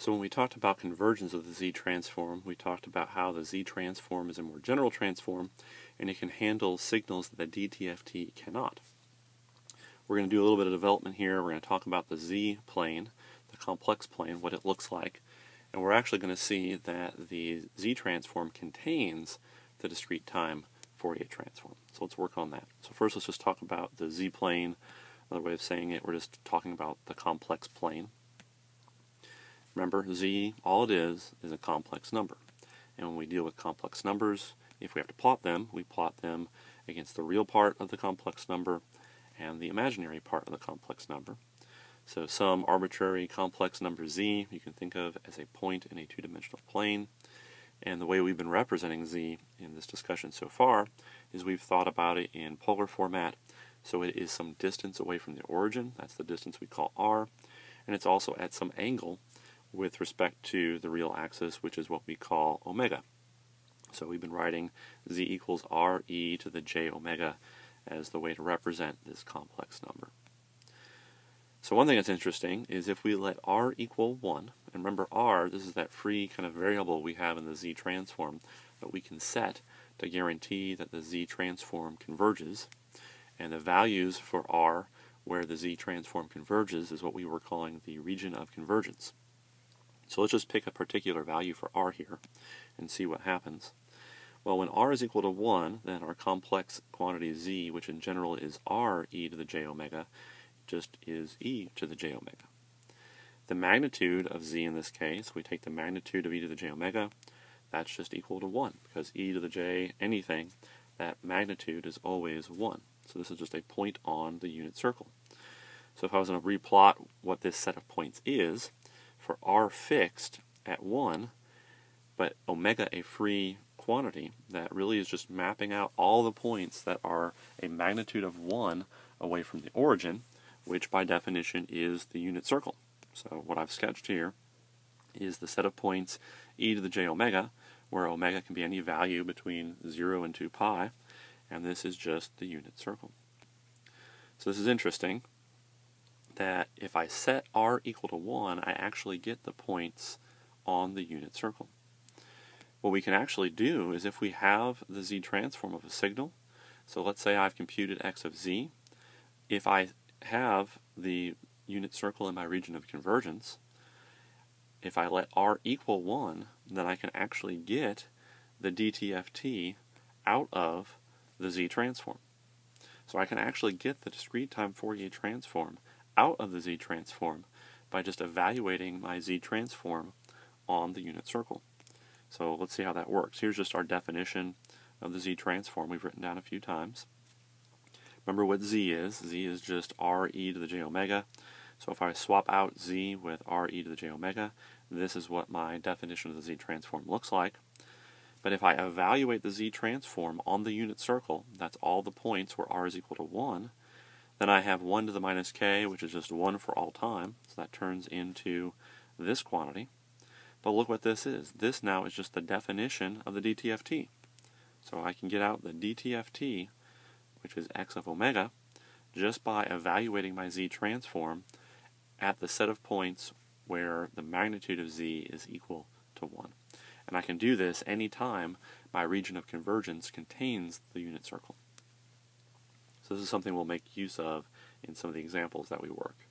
So when we talked about convergence of the z-transform, we talked about how the z-transform is a more general transform, and it can handle signals that the DTFT cannot. We're going to do a little bit of development here. We're going to talk about the z-plane, the complex plane, what it looks like, and we're actually going to see that the z-transform contains the discrete time Fourier transform. So let's work on that. So first let's just talk about the z-plane. Another way of saying it, we're just talking about the complex plane. Remember, z, all it is, is a complex number. And when we deal with complex numbers, if we have to plot them, we plot them against the real part of the complex number and the imaginary part of the complex number. So some arbitrary complex number z you can think of as a point in a two-dimensional plane. And the way we've been representing z in this discussion so far is we've thought about it in polar format. So it is some distance away from the origin, that's the distance we call r, and it's also at some angle with respect to the real axis, which is what we call omega. So we've been writing z equals r e to the j omega as the way to represent this complex number. So one thing that's interesting is if we let r equal 1, and remember r, this is that free kind of variable we have in the z transform that we can set to guarantee that the z transform converges, and the values for r where the z transform converges is what we were calling the region of convergence. So let's just pick a particular value for r here and see what happens. Well, when r is equal to 1, then our complex quantity z, which in general is r e to the j omega, just is e to the j omega. The magnitude of z in this case, we take the magnitude of e to the j omega, that's just equal to 1, because e to the j anything, that magnitude is always 1. So this is just a point on the unit circle. So if I was going to replot what this set of points is, for r fixed at 1, but omega a free quantity that really is just mapping out all the points that are a magnitude of 1 away from the origin, which by definition is the unit circle. So what I've sketched here is the set of points e to the j omega, where omega can be any value between 0 and 2 pi, and this is just the unit circle. So this is interesting that if I set r equal to 1, I actually get the points on the unit circle. What we can actually do is if we have the z transform of a signal, so let's say I've computed x of z, if I have the unit circle in my region of convergence, if I let r equal 1, then I can actually get the DTFT out of the z transform. So I can actually get the discrete time Fourier transform out of the z-transform by just evaluating my z-transform on the unit circle. So let's see how that works. Here's just our definition of the z-transform we've written down a few times. Remember what z is. z is just r e to the j omega. So if I swap out z with r e to the j omega, this is what my definition of the z-transform looks like. But if I evaluate the z-transform on the unit circle, that's all the points where r is equal to 1, then I have 1 to the minus k, which is just 1 for all time. So that turns into this quantity. But look what this is. This now is just the definition of the DTFT. So I can get out the DTFT, which is x of omega, just by evaluating my z transform at the set of points where the magnitude of z is equal to 1. And I can do this any time my region of convergence contains the unit circle. So this is something we'll make use of in some of the examples that we work.